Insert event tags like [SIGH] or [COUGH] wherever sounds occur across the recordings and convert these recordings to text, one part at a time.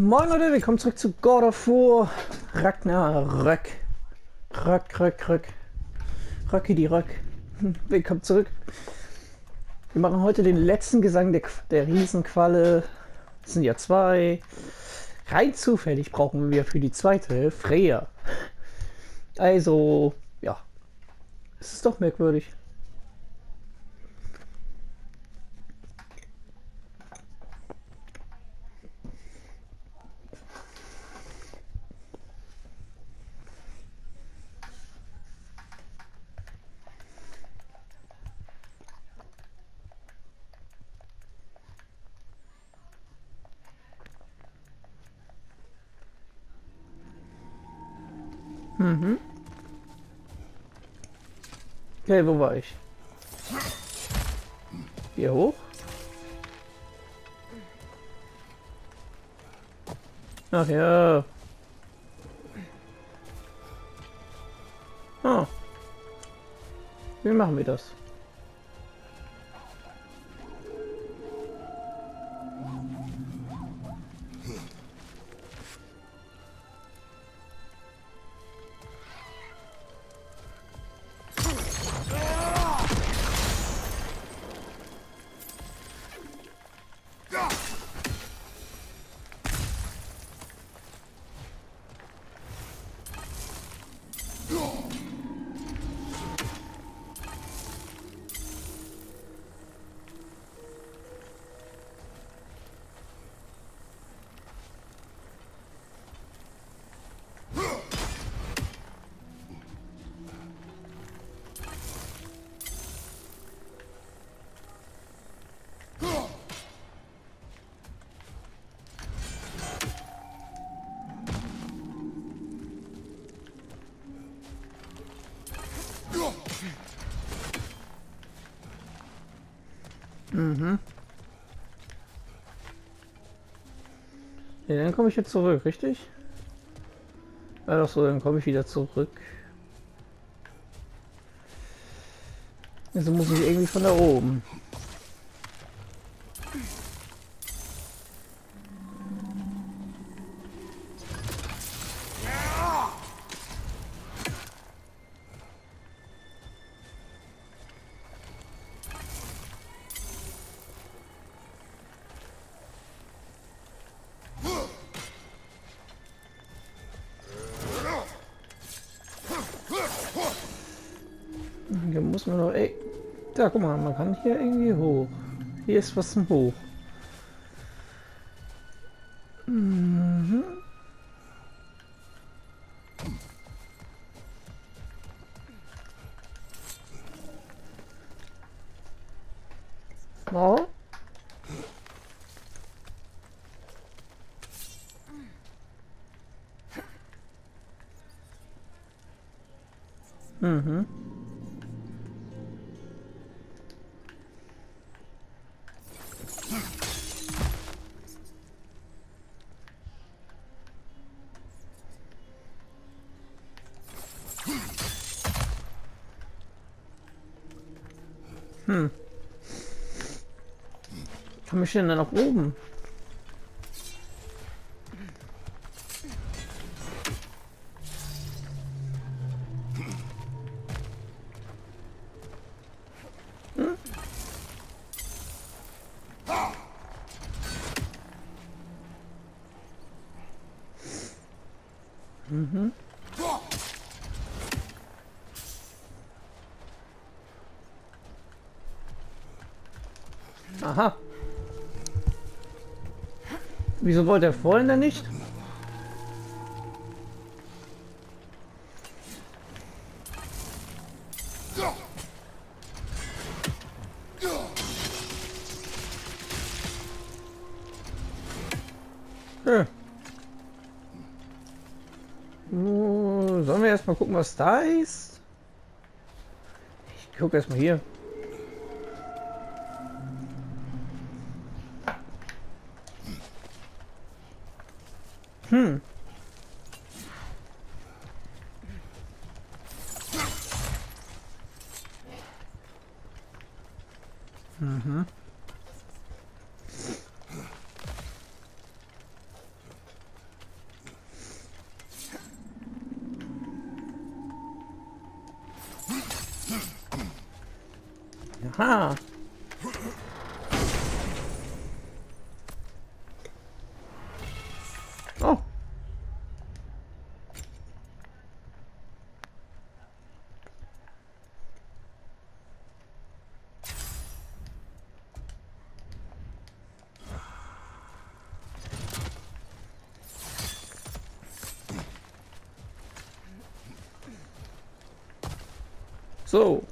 Moin Leute, willkommen zurück zu God of War Ragnarök. Röck, Röck, Röck. Röcki die Röck. [LAUGHS] Willkommen zurück. Wir machen heute den letzten Gesang der, der Riesenqualle. Es sind ja zwei. Rein zufällig brauchen wir für die zweite Freya. Also, ja. Es ist doch merkwürdig. Mhm. Okay, wo war ich? Hier hoch? Ach ja. Ah. Wie machen wir das? Mhm. Ja, dann komme ich jetzt zurück, richtig? Ja, doch so, dann komme ich wieder zurück. Also muss ich irgendwie von da oben. Guck mal, man kann hier irgendwie hoch. Hier ist was zum Hoch. Mhm. No? Mhm. Ich denn da nach oben? Hm? Mhm. Wieso wollte er vorhin denn nicht? Hm. Sollen wir erstmal gucken, was da ist? Ich gucke erstmal hier. Hm. Mhm. Ha! Oh! So.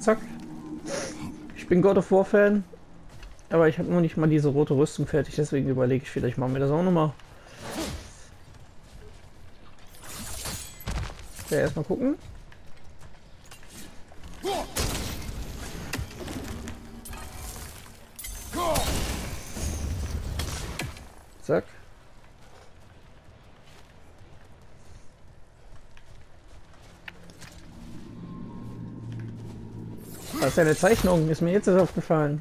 Zack. Ich bin God of War Fan, aber ich habe nur nicht mal diese rote Rüstung fertig, deswegen überlege ich vielleicht machen wir das auch nochmal. Ja, erstmal gucken. Zack. Das ist eine Zeichnung, ist mir jetzt erst aufgefallen.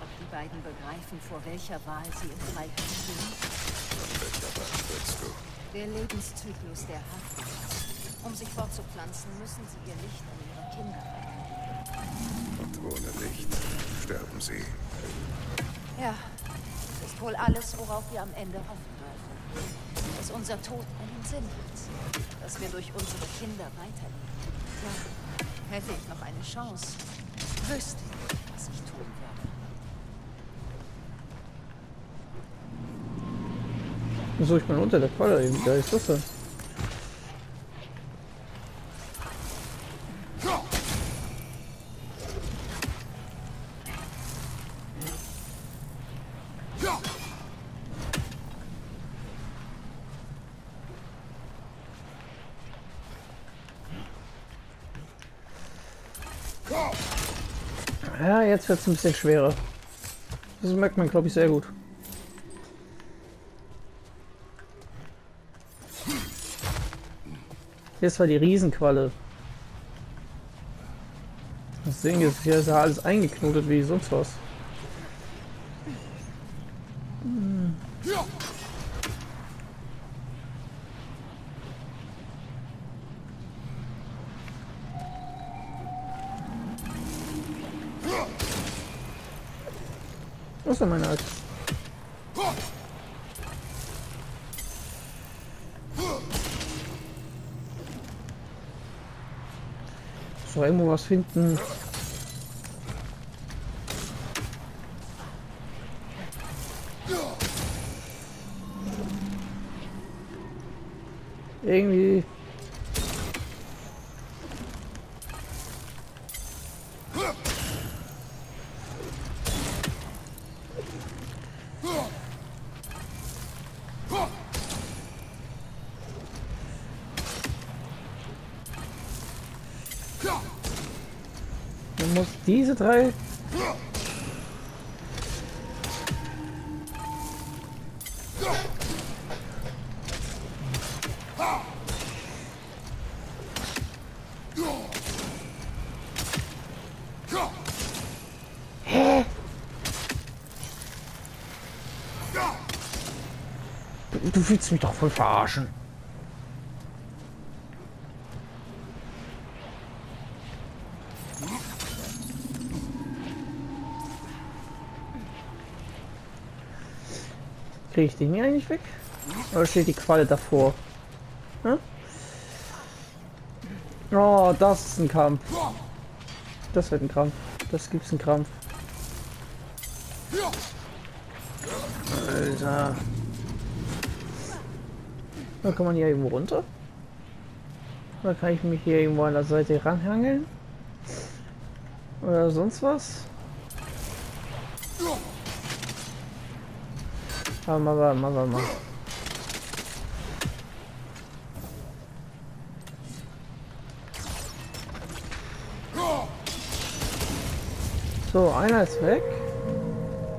Ob die beiden begreifen, vor welcher Wahl sie in Freiheit stehen? Der Lebenszyklus der Haft. Um sich fortzupflanzen, müssen sie ihr Licht an ihre Kinder weitergeben. Und ohne Licht sterben sie. Ja, das ist wohl alles, worauf wir am Ende hoffen dürfen. Dass unser Tod einen Sinn hat. Dass wir durch unsere Kinder weiterleben. Ja, hätte ich noch eine Chance, wüsste ich, was ich tun werde. Wieso ich bin unter der Qualle eben? Da ist das Ja, jetzt ein bisschen schwerer. Das merkt man, glaube ich, sehr gut. Hier ist zwar die Riesenqualle. Das Ding ist, hier ist ja alles eingeknotet wie sonst was. Ist denn meine Axt? So, irgendwo was finden. Irgendwie. Diese drei. Du willst mich doch voll verarschen. Kriege ich den hier eigentlich weg? Oder steht die Qualle davor? Hm? Oh, das ist ein Kampf. Das wird ein Krampf. Das gibt's einen Krampf. Alter. Da kann man hier irgendwo runter? Oder kann ich mich hier irgendwo an der Seite ranhangeln? Oder sonst was? Warte mal, mal, warte mal. So, einer ist weg.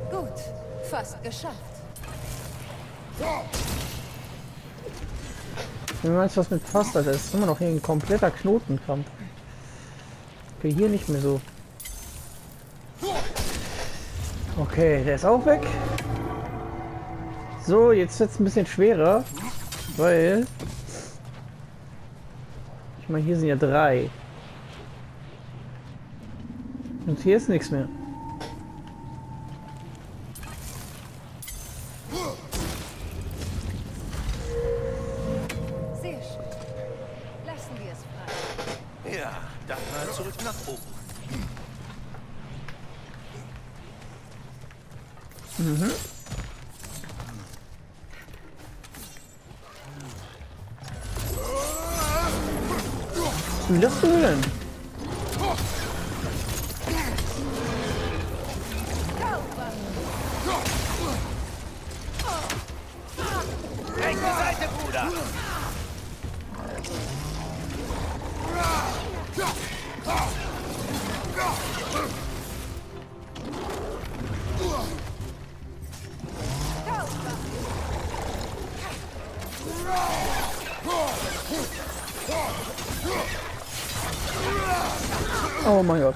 Gut, fast geschafft. Wie meinst du was mit fast? Das ist immer noch hier ein kompletter Knotenkampf. Okay, hier nicht mehr so. Okay, der ist auch weg. So, jetzt wird es ein bisschen schwerer, weil... Ich meine, hier sind ja drei. Und hier ist nichts mehr. Sehr denn? Rechte Seite, Bruder! Oh Oh my god.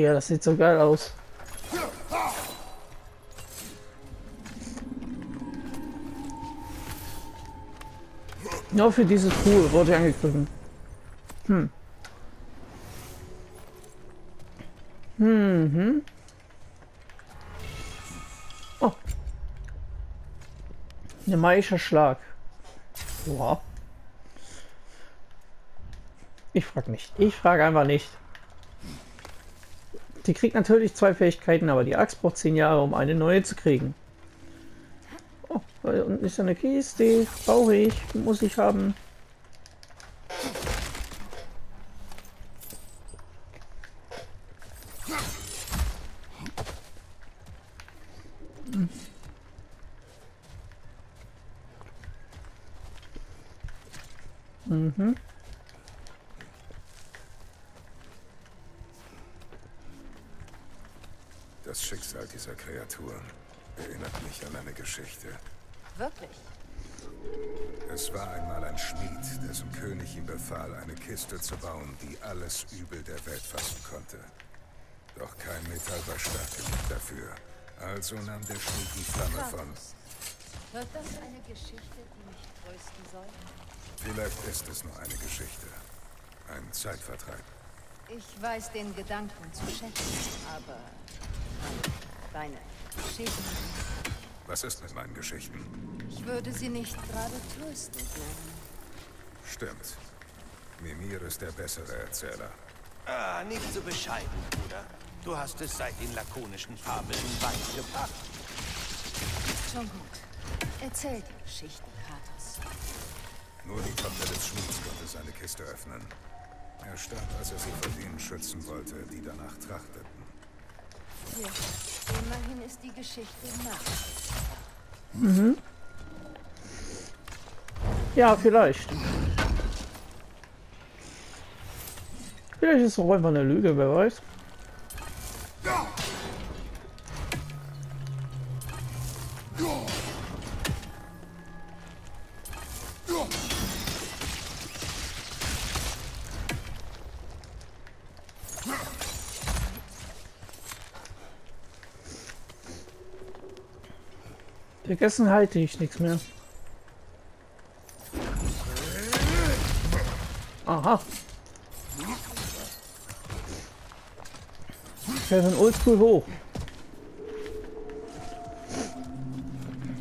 Ja, das sieht so geil aus. Nur für diese Truhe wurde angegriffen. Hm. Mhm. Oh. Ein magischer Schlag. Wow. Ich frag nicht. Ich frage einfach nicht. Die kriegt natürlich zwei Fähigkeiten, aber die Axt braucht zehn Jahre, um eine neue zu kriegen. Oh, da unten ist eine Kiste. Brauche ich. Muss ich haben. Mhm. Schicksal dieser Kreaturen erinnert mich an eine Geschichte. Wirklich? Es war einmal ein Schmied, dessen König ihm befahl, eine Kiste zu bauen, die alles Übel der Welt fassen konnte. Doch kein Metall war stark genug dafür. Also nahm der Schmied die Flamme von. Wird das eine Geschichte, die mich trösten soll? Vielleicht ist es nur eine Geschichte. Ein Zeitvertreib. Ich weiß den Gedanken zu schätzen, aber deine Geschichten, Was ist mit meinen Geschichten? ich würde sie nicht gerade tröstend nennen. Stimmt. Mimir ist der bessere Erzähler. Ah, nicht so bescheiden, Bruder. Du hast es seit den lakonischen Fabeln weit gebracht. Schon gut. Erzähl die Geschichte, Kratos. Nur die Tochter des Schmieds konnte seine Kiste öffnen. Er starb, als er sie vor denen schützen wollte, die danach trachteten. Hier, immerhin ist die Geschichte nach. Ja, vielleicht. Vielleicht ist es auch einfach eine Lüge, wer weiß. Gegessen halte ich nichts mehr. Aha. Wir sind oldschool hoch.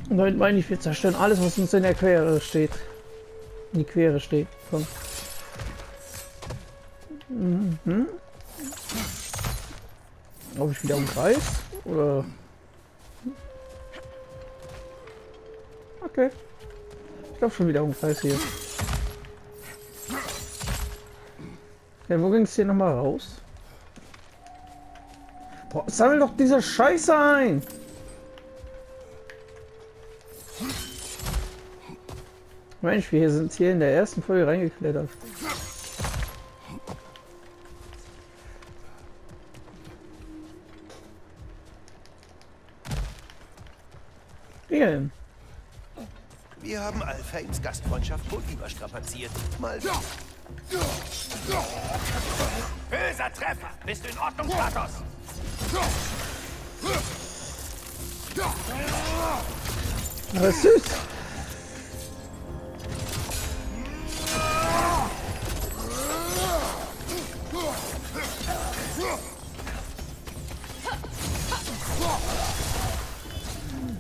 Und damit meine ich, wir zerstören alles, was uns in der Quere steht. In die Quere steht. Komm. Mhm. Ob ich wieder im Kreis? Oder. Okay. Ich glaube schon wieder um Kreis hier. Ja, wo ging es hier nochmal raus? Boah, sammel doch diese Scheiße ein! Mensch, wir sind hier in der ersten Folge reingeklettert. Alphains Gastfreundschaft wohl überstrapaziert. Mal wieder. Böser Treffer! Bist du in Ordnung, Kratos? Aber süß.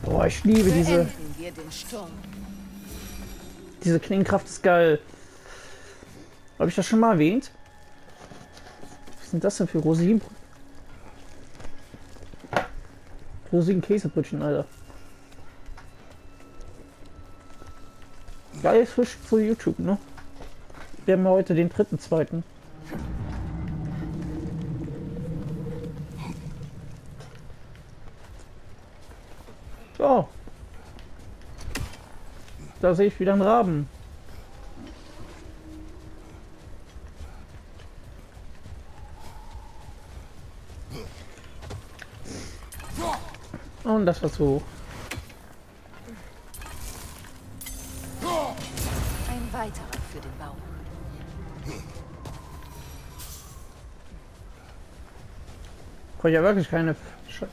Boah, ich liebe diese, Beenden wir den Sturm. Diese Klingenkraft ist geil. Habe ich das schon mal erwähnt? Was sind das denn für Rosinen? Rosinen Käsebrötchen, Alter. Geil frisch zu YouTube, ne? Wir haben heute den dritten, zweiten. So. Da sehe ich wieder einen Raben. Und das war so. Ein weiterer für den Baum. Brauche ja wirklich keine. Sch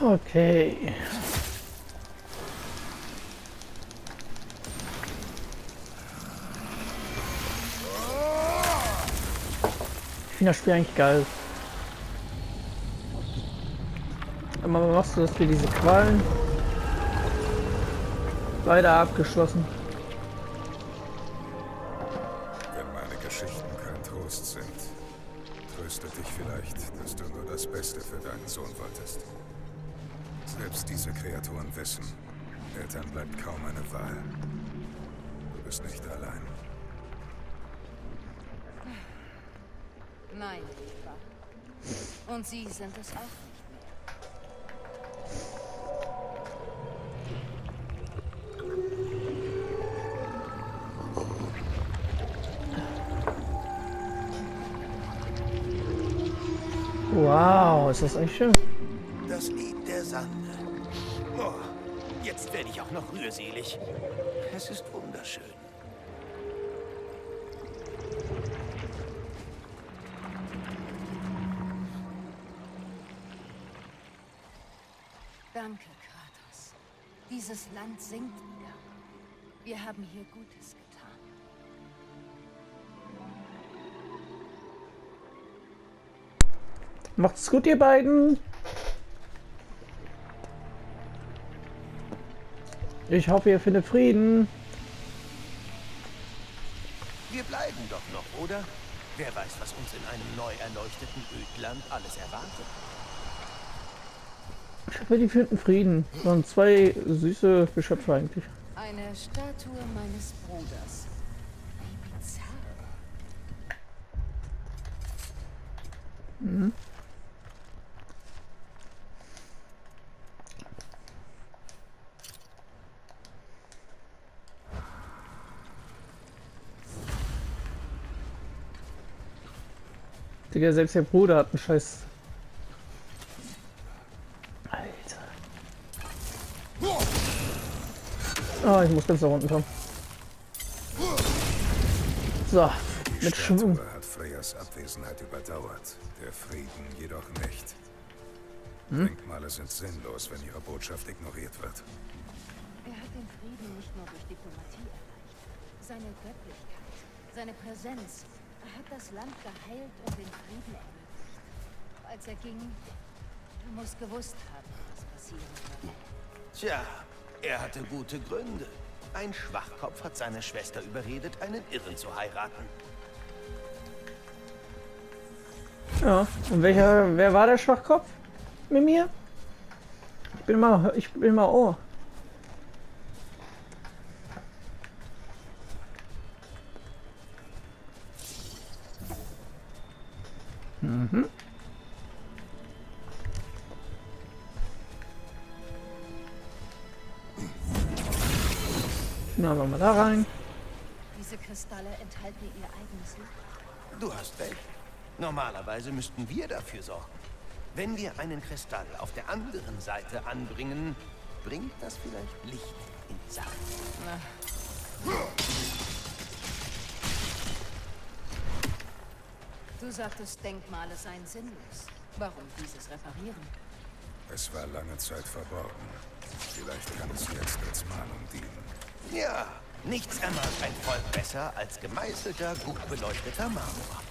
okay. Finde das Spiel eigentlich geil. Aber machst du das für diese Qualen? Beide abgeschlossen. Wenn meine Geschichten kein Trost sind, tröstet dich vielleicht, dass du nur das Beste für deinen Sohn wolltest. Selbst diese Kreaturen wissen, Eltern bleibt kaum eine Wahl. Du bist nicht allein. Nein, Eva. Und Sie sind es auch nicht mehr. Wow, ist das echt schön. Das Lied der Sande. Oh, jetzt werde ich auch noch rührselig. Es ist wunderschön. Dieses Land singt wieder. Wir haben hier Gutes getan. Macht's gut, ihr beiden. Ich hoffe, ihr findet Frieden. Wir bleiben doch noch, oder? Wer weiß, was uns in einem neu erleuchteten Ödland alles erwartet. Ich hoffe, die finden Frieden. Das waren zwei süße Geschöpfe eigentlich. Eine Statue meines Bruders. Wie bizarr. Digga, selbst der Bruder hat einen Scheiß. Ah, ich muss ganz nach unten kommen. So, mit Schwung. Hat Freyas Abwesenheit überdauert, der Frieden jedoch nicht. Denkmale sind sinnlos, wenn ihre Botschaft ignoriert wird. Er hat den Frieden nicht nur durch Diplomatie erreicht. Seine Göttlichkeit, seine Präsenz. Er hat das Land geheilt und den Frieden ermöglicht. Als er ging, er muss gewusst haben, was passieren würde. Tja, er hatte gute Gründe. Ein Schwachkopf hat seine Schwester überredet, einen Irren zu heiraten. Ja, und welcher, wer war der Schwachkopf mit mir? Ich bin mal, ich bin mal Ohr. Mhm. Na, wollen wir da rein. Diese Kristalle enthalten ihr eigenes Licht. Du hast recht. Normalerweise müssten wir dafür sorgen. Wenn wir einen Kristall auf der anderen Seite anbringen, bringt das vielleicht Licht in die Sache. Du sagtest, Denkmale seien sinnlos. Warum dieses reparieren? Es war lange Zeit verborgen. Vielleicht kann es jetzt als Mahnung dienen. Ja, nichts ermahnt ein Volk besser als gemeißelter, gut beleuchteter Marmor.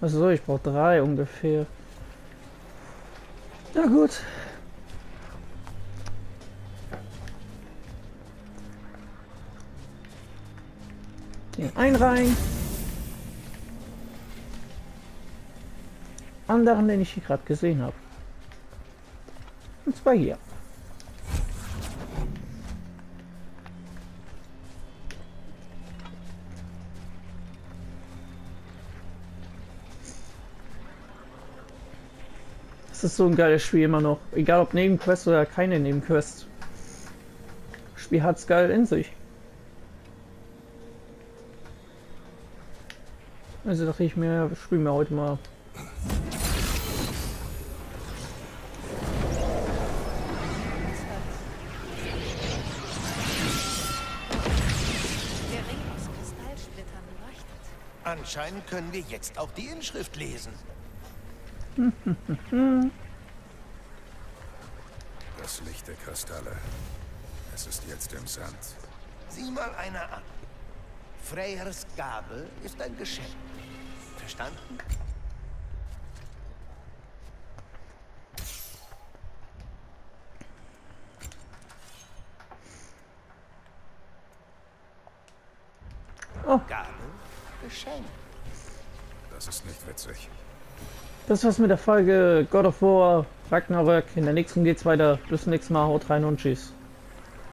Also ich brauche drei ungefähr. Na gut. Den einen rein. Anderen, den ich hier gerade gesehen habe. Und zwar hier. Das ist so ein geiles Spiel immer noch. Egal ob Nebenquest oder keine Nebenquest. Das Spiel hat's geil in sich. Also dachte ich mir, spielen wir heute mal. Der Ring aus Kristallsplittern leuchtet. Anscheinend können wir jetzt auch die Inschrift lesen. Das Licht der Kristalle. Es ist jetzt im Sand. Sieh mal einer an. Freyers Gabe ist ein Geschenk. Verstanden? Oh. Gabe, Geschenk. Das ist nicht witzig. Das war's mit der Folge God of War Ragnarök. In der nächsten geht's weiter. Bis zum nächsten Mal. Haut rein und tschüss.